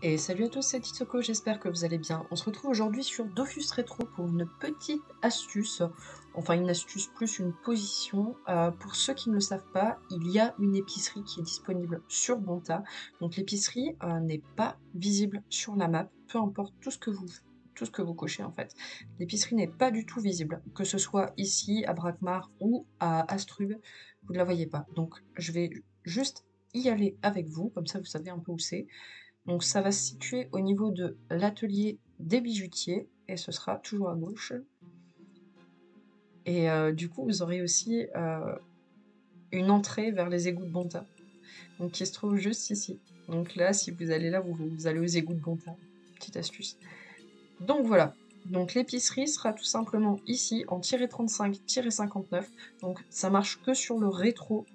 Et salut à tous, c'est Titsoko, j'espère que vous allez bien. On se retrouve aujourd'hui sur Dofus Retro pour une petite astuce, enfin une astuce plus une position. Euh, pour ceux qui ne le savent pas, il y a une épicerie qui est disponible sur Bonta. Donc l'épicerie euh, n'est pas visible sur la map, peu importe tout ce que vous tout ce que vous cochez en fait. L'épicerie n'est pas du tout visible, que ce soit ici, à Brakmar ou à Astrub, vous ne la voyez pas. Donc je vais juste y aller avec vous, comme ça vous savez un peu où c'est. Donc ça va se situer au niveau de l'atelier des bijoutiers, et ce sera toujours à gauche. Et euh, du coup, vous aurez aussi euh, une entrée vers les égouts de Bonta, donc qui se trouve juste ici. Donc là, si vous allez là, vous, allez aux égouts de Bonta. Petite astuce. Donc voilà. Donc l'épicerie sera tout simplement ici en tiré 35, 59. Donc ça marche que sur le rétro.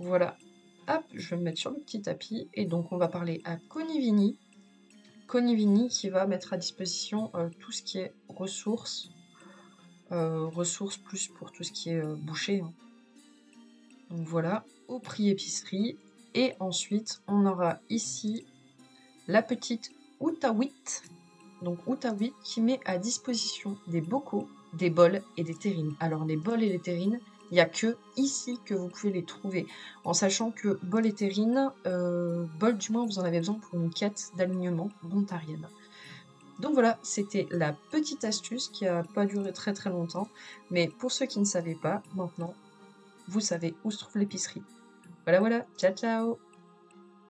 Voilà, Je vais me mettre sur le petit tapis. Et donc, on va parler à Conivini. Conivini qui va mettre à disposition euh, tout ce qui est ressources. Euh, ressources plus pour tout ce qui est euh, boucher. Hein. Donc voilà, au prix épicerie. Et ensuite, on aura ici la petite Outawit. Donc Outawit qui met à disposition des bocaux, des bols et des terrines. Alors les bols et les terrines, il n'y a que ici que vous pouvez les trouver. En sachant que bol et terrine, euh, bol du moins vous en avez besoin pour une quête d'alignement bontarienne. Donc voilà, c'était la petite astuce qui n'a pas duré très très longtemps. Mais pour ceux qui ne savaient pas, maintenant, vous savez où se trouve l'épicerie. Voilà voilà, ciao ciao